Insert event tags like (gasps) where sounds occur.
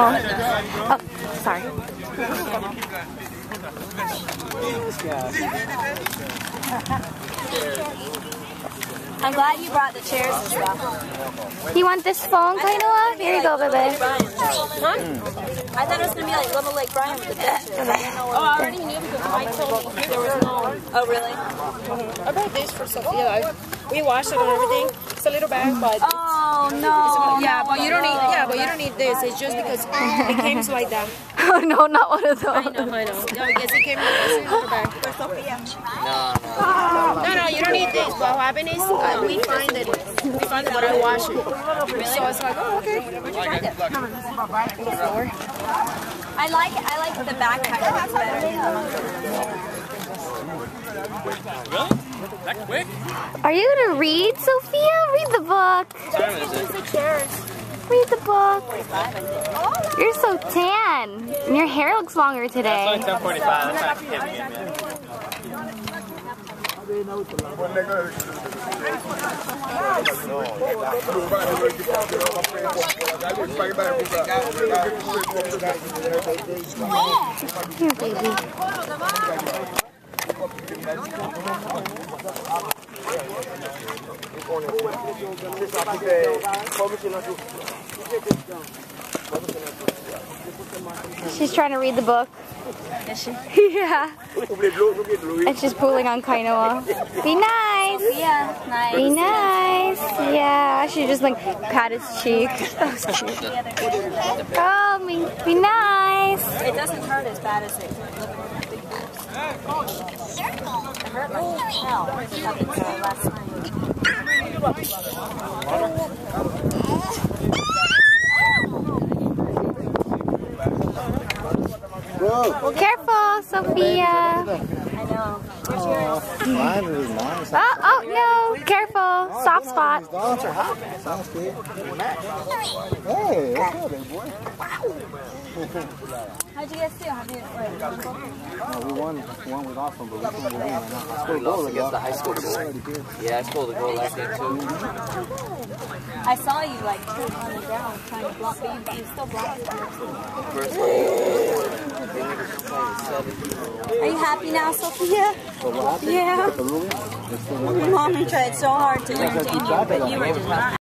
Oh, sorry. I'm glad you brought the chairs and stuff. You want this phone, Kainoa? Here you go, baby. Huh? I thought it was gonna be like Little Lake Brian with the pictures. I didn't know Oh, what I already knew because I told you there was no. Oh, really? I brought this for Sophia. We washed it and everything. It's a little bag, but oh, Oh (laughs) no. yeah, but you don't need. Yeah, but you don't need this. It's just because (laughs) it came like that. Oh no, not one of those. I know, I know. Yeah, I guess it came in this. (gasps) For Sophia. No, no, you don't need this. What happened is uh, we find it. We find it, but I wash it. So it's like, oh, okay. Where'd you find it? On the floor. I like I like the backpack ones better. That quick? Are you gonna read, Sophia? Read the book. Read the book. You're so tan. And your hair looks longer today. only 1045. That's not hitting it, man. Here. She's trying to read the book. Is she? (laughs) yeah. And she's pulling on Kainoa. Be nice. Yeah. Nice. Be nice. Yeah. She just like pat his cheek. (laughs) That was cute. The other day. Oh, be, be nice. It doesn't hurt as bad as it It hurt like hell up until last night. Careful, Sophia. I know. Where's yours? Mine is nice. Oh, oh no. Careful. Soft spot. These dogs are hot. Sounds good. Hey, what's good, boy? How'd you guys do? How'd you like? No, we won. One was awesome, but we can't win right now. I scored a goal against the high school It's boy. Yeah, I scored a goal last game too. I saw you like on the ground trying to block, but you, you still blocked. First game, they were playing seven. Are you happy now, Sophia? Yeah. Mommy tried so hard to entertain you, but you were just